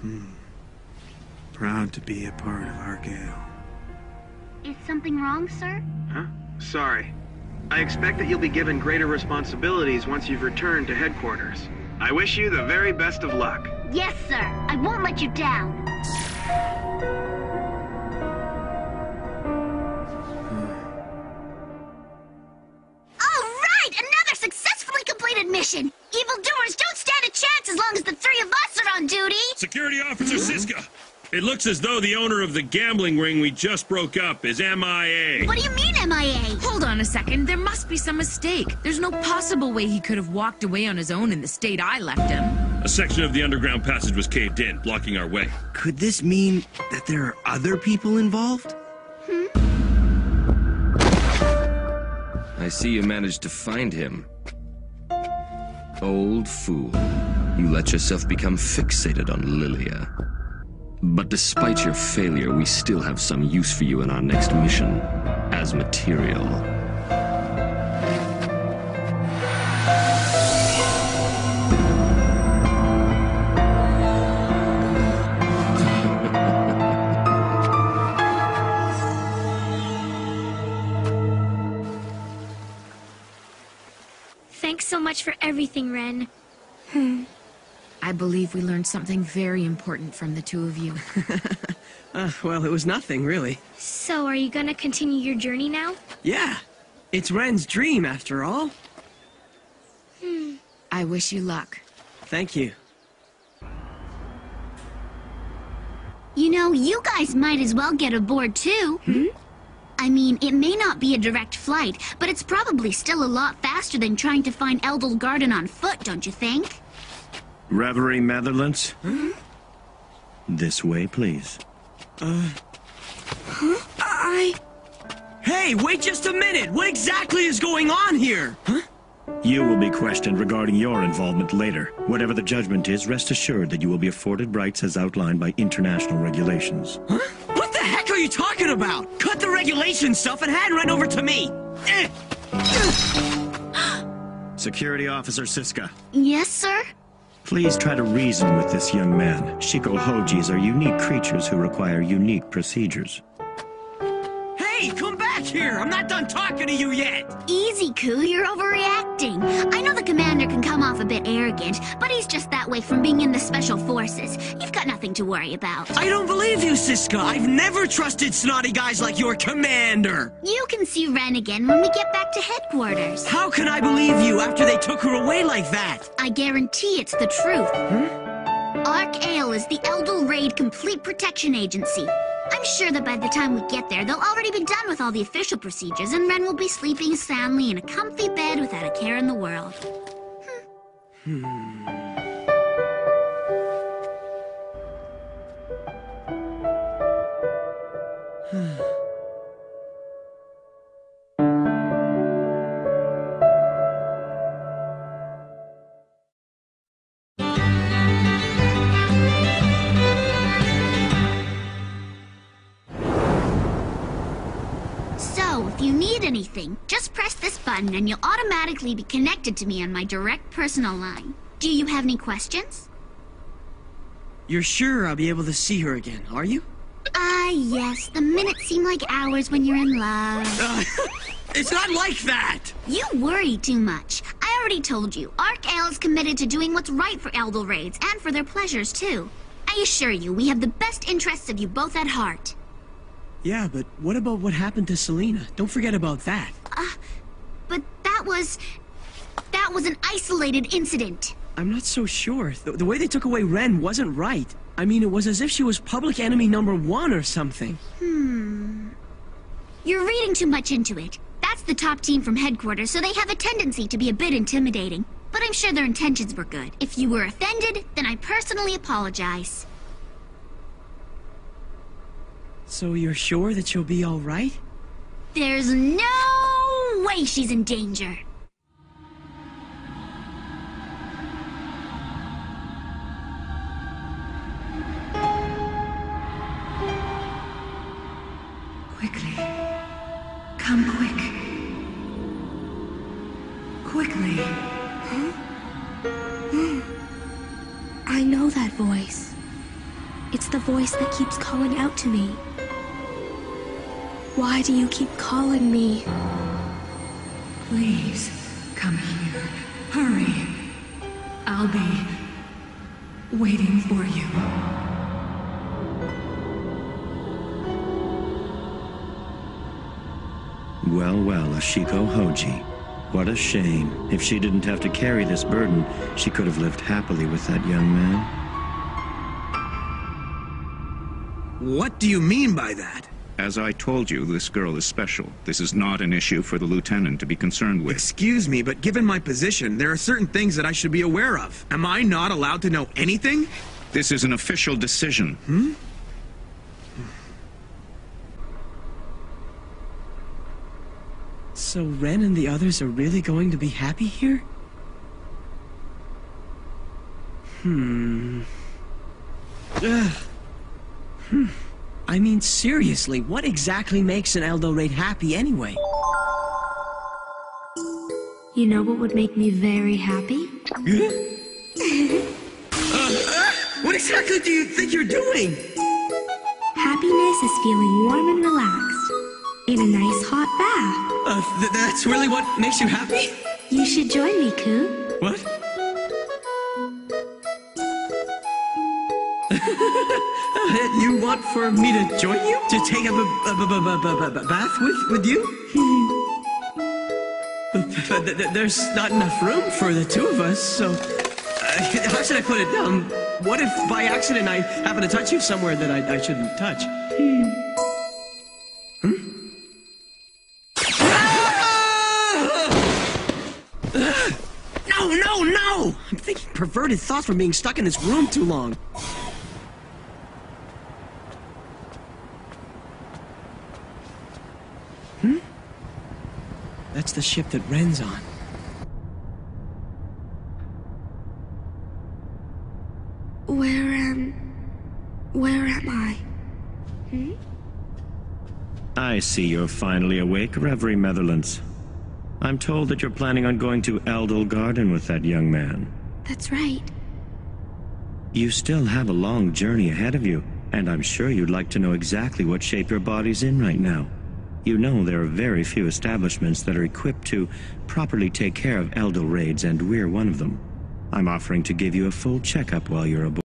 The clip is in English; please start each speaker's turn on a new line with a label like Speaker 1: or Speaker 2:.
Speaker 1: Hmm. Proud to be a part of Arc Aile.
Speaker 2: Is something wrong, sir?
Speaker 3: Huh? Sorry. I expect that you'll be given greater responsibilities once you've returned to headquarters. I wish you the very best of luck.
Speaker 2: Yes, sir. I won't let you down. Hmm. All right! Another successfully completed mission! Evildoers don't stand a chance as long as the three of us are on duty!
Speaker 4: Security Officer Cisqua, it looks as though the owner of the gambling ring we just broke up is MIA.
Speaker 2: What do you mean, MIA?
Speaker 5: Hold on a second. There must be some mistake. There's no possible way he could have walked away on his own in the state I left him.
Speaker 4: A section of the underground passage was caved in, blocking our way.
Speaker 1: Could this mean that there are other people involved? Hmm.
Speaker 6: I see you managed to find him. Old fool. You let yourself become fixated on Lilia. But despite your failure, we still have some use for you in our next mission as material.
Speaker 7: Thanks so much for everything, Ren. Hmm.
Speaker 5: I believe we learned something very important from the two of you.
Speaker 8: Uh, well, it was nothing, really.
Speaker 7: So, are you gonna continue your journey now?
Speaker 8: Yeah. It's Ren's dream, after all. Hmm.
Speaker 5: I wish you luck.
Speaker 8: Thank you.
Speaker 2: You know, you guys might as well get aboard too. Hmm? I mean, it may not be a direct flight, but it's probably still a lot faster than trying to find Edel Garden on foot, don't you think?
Speaker 1: Reverie Metherlence? This way, please. Huh?
Speaker 8: I... Hey, wait just a minute! What exactly is going on here? Huh?
Speaker 9: You will be questioned regarding your involvement later. Whatever the judgment is, rest assured that you will be afforded rights as outlined by international regulations.
Speaker 8: Huh? What the heck are you talking about? Cut the regulation stuff and hand Ren over to me! Eh.
Speaker 9: Security Officer Cisqua,
Speaker 2: Yes, sir?
Speaker 9: Please try to reason with this young man. Shiko Hojis are unique creatures who require unique procedures.
Speaker 8: Hey, come back here! I'm not done talking to you yet!
Speaker 2: Easy, Koo, you're overreacting. I know the commander can come off a bit arrogant, but he's just that way from being in the Special Forces. You've got nothing to worry about.
Speaker 8: I don't believe you, Cisqua! I've never trusted snotty guys like your commander!
Speaker 2: You can see Ren again when we get back to headquarters.
Speaker 8: How can I believe you after they took her away like that?
Speaker 2: I guarantee it's the truth. Hmm? Arc Aile is the Edel Raid Complete Protection Agency. I'm sure that by the time we get there, they'll already be done with all the official procedures, and Ren will be sleeping soundly in a comfy bed without a care in the world. So, anything, just press this button and you'll automatically be connected to me on my direct personal line. Do you have any questions?
Speaker 8: You're sure I'll be able to see her again, are you?
Speaker 2: Ah, yes. The minutes seem like hours when you're in love.
Speaker 8: Uh, it's not like that!
Speaker 2: You worry too much. I already told you, Arc Aile is committed to doing what's right for Edel Raids and for their pleasures, too. I assure you, we have the best interests of you both at heart.
Speaker 8: Yeah, but what about what happened to Selena? Don't forget about that.
Speaker 2: But that was... that was an isolated incident.
Speaker 8: I'm not so sure. The, the way they took away Ren wasn't right. I mean, it was as if she was public enemy number one or something. Hmm...
Speaker 2: You're reading too much into it. That's the top team from headquarters, so they have a tendency to be a bit intimidating. But I'm sure their intentions were good. If you were offended, then I personally apologize.
Speaker 8: So you're sure that she'll be all right?
Speaker 2: There's no way she's in danger.
Speaker 5: Quickly. Come quick. Quickly.
Speaker 7: I know that voice. It's the voice that keeps calling out to me. Why do you keep calling me?
Speaker 5: Please, come here. Hurry. I'll be waiting for you.
Speaker 9: Well, well, Ashiko Hoji. What a shame. If she didn't have to carry this burden, she could have lived happily with that young man.
Speaker 1: What do you mean by that?
Speaker 10: As I told you, this girl is special. This is not an issue for the lieutenant to be concerned with.
Speaker 1: Excuse me, but given my position, there are certain things that I should be aware of. Am I not allowed to know anything?
Speaker 10: This is an official decision.
Speaker 1: Hmm?
Speaker 8: So Ren and the others are really going to be happy here? Hmm. Ugh. Hmm. I mean, seriously, what exactly makes an Edel Raid happy anyway?
Speaker 7: You know what would make me very happy?
Speaker 8: What exactly do you think you're doing?
Speaker 7: Happiness is feeling warm and relaxed in a nice hot bath.
Speaker 8: Uh, th that's really what makes you happy?
Speaker 7: You should join me, Koo.
Speaker 8: What? You want for me to join you? To take a, bath with, with you? There's not enough room for the two of us, so... Uh, how should I put it? Um, what if by accident I happen to touch you somewhere that I, I shouldn't touch? Hmm? No, no, no! I'm thinking perverted thoughts from being stuck in this room too long. That's the ship that Ren's on.
Speaker 7: Where am. Where am I? Hmm?
Speaker 9: I see you're finally awake, Reverie Metherlence. I'm told that you're planning on going to Edel Garden with that young man.
Speaker 7: That's right.
Speaker 9: You still have a long journey ahead of you, and I'm sure you'd like to know exactly what shape your body's in right now. You know there are very few establishments that are equipped to properly take care of Edel Raids, and we're one of them. I'm offering to give you a full checkup while you're aboard.